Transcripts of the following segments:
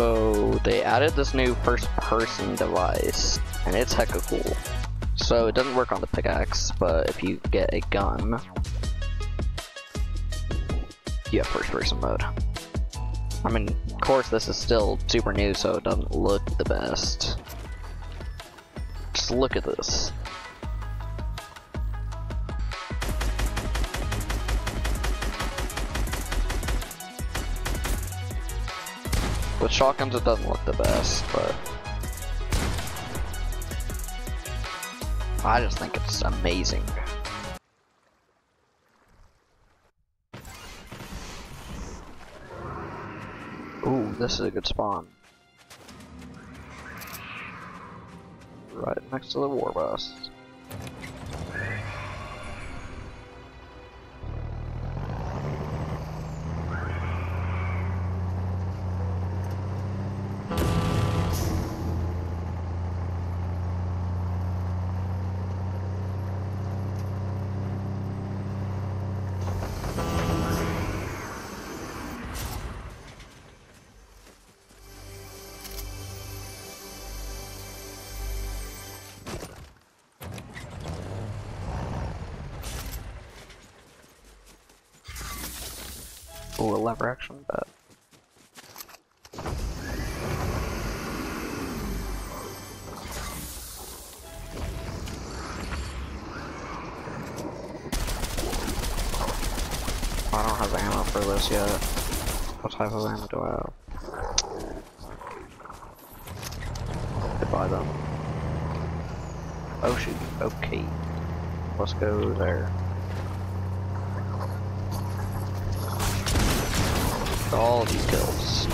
So they added this new first person device and it's hecka cool. So it doesn't work on the pickaxe, but if you get a gun, you have first person mode. I mean, of course this is still super new so it doesn't look the best. Just look at this. With shotguns it doesn't look the best, but I just think it's amazing. Ooh, this is a good spawn. Right next to the war bus. A lever action, but I don't have ammo for this yet. What type of ammo do I have? Goodbye them. Oh shoot, okay. Let's go there. All these kills.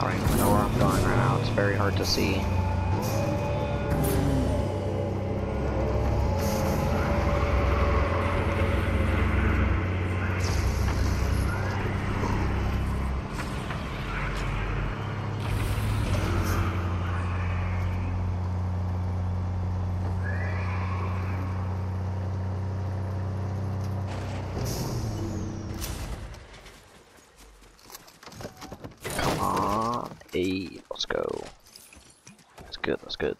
Alright, I know where I'm going right now, it's very hard to see. Come on, hey, let's go. That's good, that's good.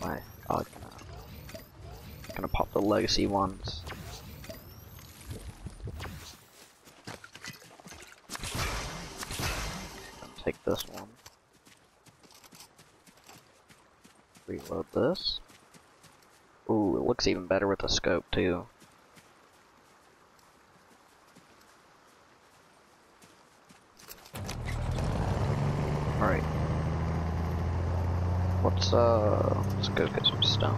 My oh, gonna, gonna pop the legacy ones. Take this one. Reload this. Ooh, it looks even better with the scope too. Alright. Let's uh let's go get some stone.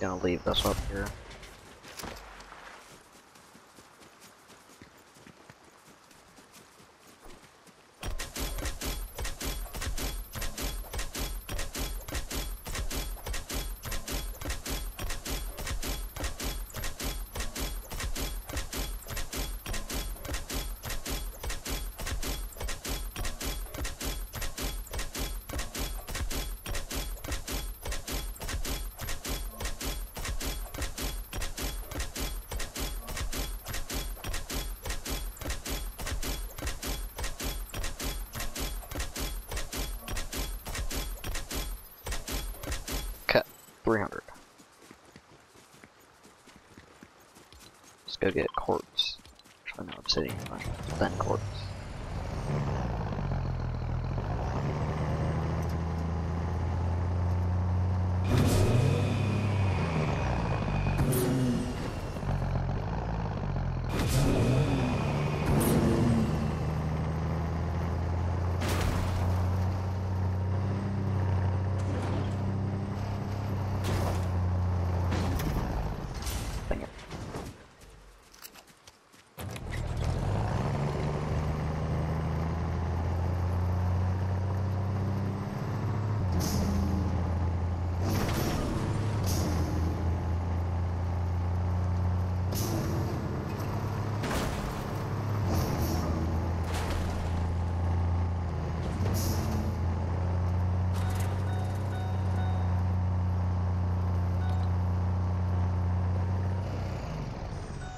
Gonna leave this up here. 300. Let's go get quartz. Try no obsidian, but then quartz.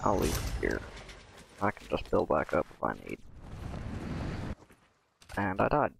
I'll leave here. I can just build back up if I need. And I died.